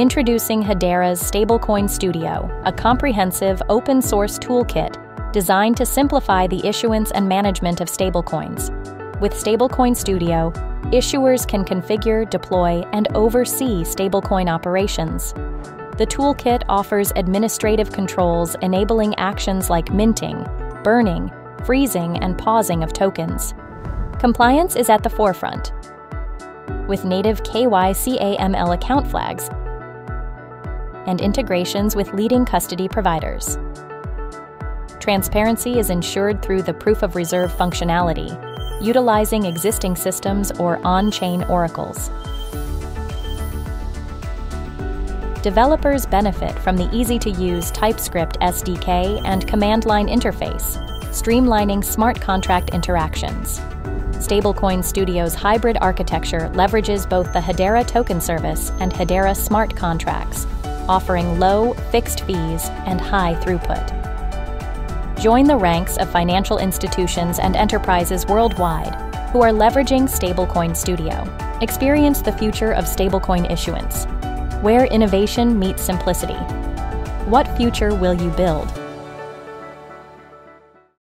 Introducing Hedera's Stablecoin Studio, a comprehensive open source toolkit designed to simplify the issuance and management of stablecoins. With Stablecoin Studio, issuers can configure, deploy, and oversee stablecoin operations. The toolkit offers administrative controls enabling actions like minting, burning, freezing, and pausing of tokens. Compliance is at the forefront, with native KYCAML account flags and integrations with leading custody providers. Transparency is ensured through the proof of reserve functionality, utilizing existing systems or on-chain oracles. Developers benefit from the easy-to-use TypeScript SDK and command line interface, streamlining smart contract interactions. Stablecoin Studio's hybrid architecture leverages both the Hedera token service and Hedera smart contracts, offering low, fixed fees and high throughput. Join the ranks of financial institutions and enterprises worldwide who are leveraging Stablecoin Studio. Experience the future of stablecoin issuance, where innovation meets simplicity. What future will you build?